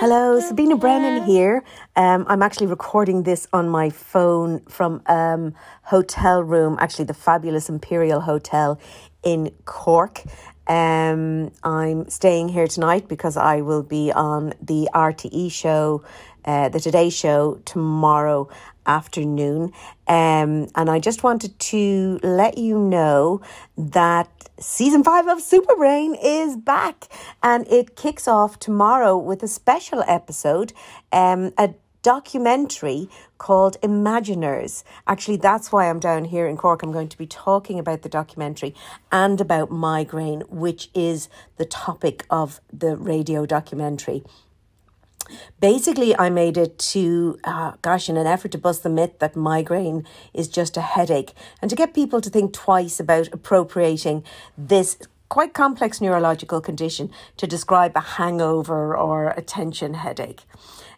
Hello, Sabina Brennan here. Um, I'm actually recording this on my phone from um, hotel room, actually the fabulous Imperial Hotel in Cork. Um, I'm staying here tonight because I will be on the RTE show, uh, the Today Show tomorrow afternoon. Um, and I just wanted to let you know that season five of Superbrain is back and it kicks off tomorrow with a special episode, um, a documentary called Imaginers. Actually, that's why I'm down here in Cork. I'm going to be talking about the documentary and about migraine, which is the topic of the radio documentary. Basically, I made it to, uh, gosh, in an effort to bust the myth that migraine is just a headache and to get people to think twice about appropriating this quite complex neurological condition to describe a hangover or a tension headache.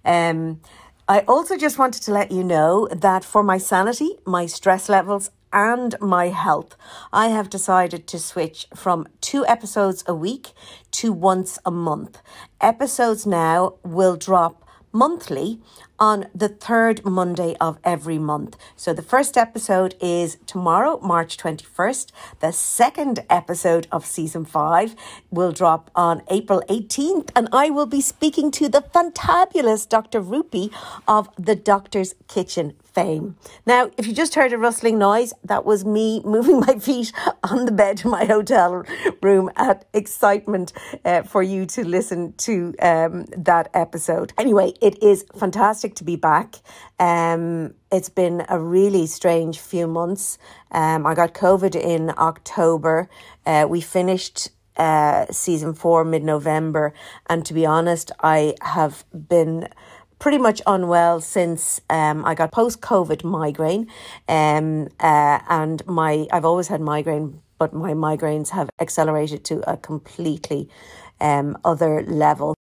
Um, I also just wanted to let you know that for my sanity, my stress levels, and my health, I have decided to switch from two episodes a week to once a month. Episodes now will drop monthly on the third Monday of every month. So the first episode is tomorrow, March 21st. The second episode of season five will drop on April 18th, and I will be speaking to the fantabulous Dr. Rupy of the Doctor's Kitchen fame. Now, if you just heard a rustling noise, that was me moving my feet on the bed in my hotel room at excitement uh, for you to listen to um, that episode. Anyway, it is fantastic to be back. Um, it's been a really strange few months. Um, I got COVID in October. Uh, we finished uh, season four mid November, and to be honest, I have been pretty much unwell since um, I got post COVID migraine. Um, uh, and my I've always had migraine, but my migraines have accelerated to a completely um, other level.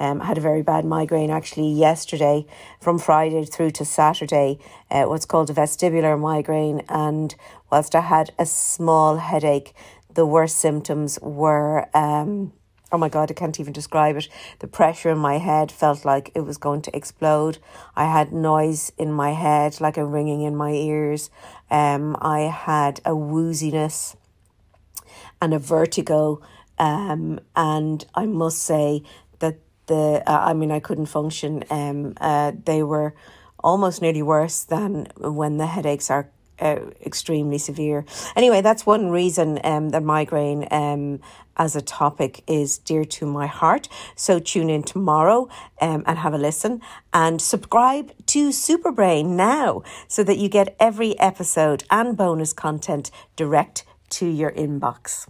Um, I had a very bad migraine actually yesterday from Friday through to Saturday, uh, what's called a vestibular migraine. And whilst I had a small headache, the worst symptoms were um, oh my God, I can't even describe it. The pressure in my head felt like it was going to explode. I had noise in my head, like a ringing in my ears. Um, I had a wooziness and a vertigo. Um, and I must say that the, uh, I mean, I couldn't function. Um, uh, they were almost nearly worse than when the headaches are uh, extremely severe. Anyway, that's one reason um, that migraine um, as a topic is dear to my heart. So tune in tomorrow um, and have a listen and subscribe to Superbrain now so that you get every episode and bonus content direct to your inbox.